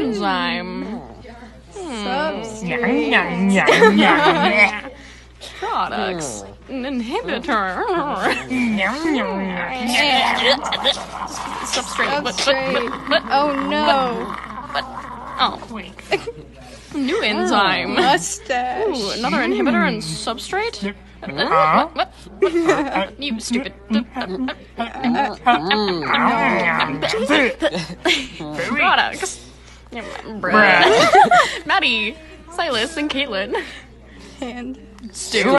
enzyme. Hmm. Hmm. Hmm. Substrate. Products. An inhibitor. Substrate. What, what, Substrate. what, what, Oh no. Oh. Wait. New oh, enzyme. Mustache. Ooh, another inhibitor and substrate? You stupid. Products. Bruh. Maddie, Silas, and Caitlin. And Stu.